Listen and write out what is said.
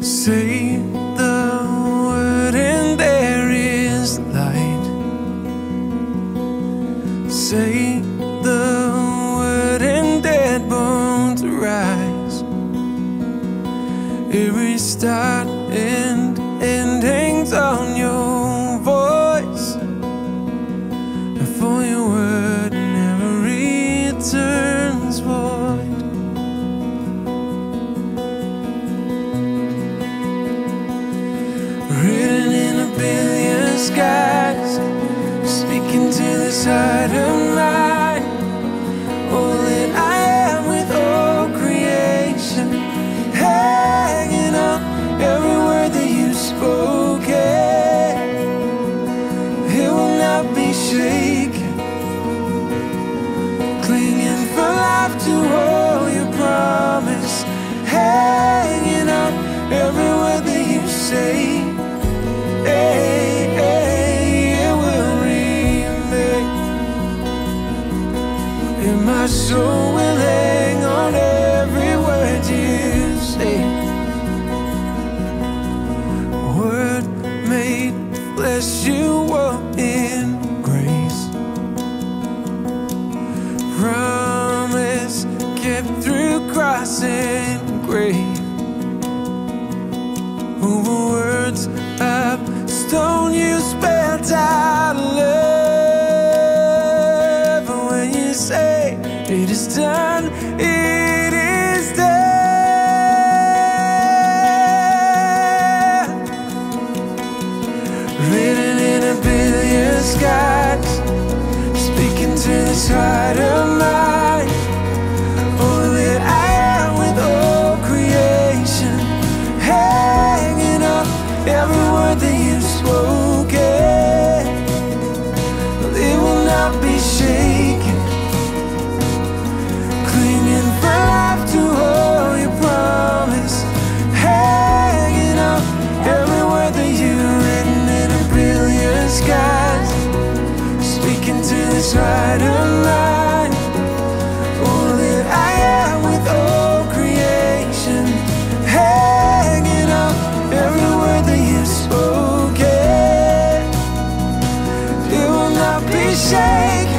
Say the word and there is light. Say the word and dead bones rise. Every start and end hangs on your shaking, clinging for life sin grave Over words of stone you spent out love. And When you say it is done, it is done Written in a billion skies Speaking to this heart of mine try All that I am with all creation every word that you've spoken It will not be shaken.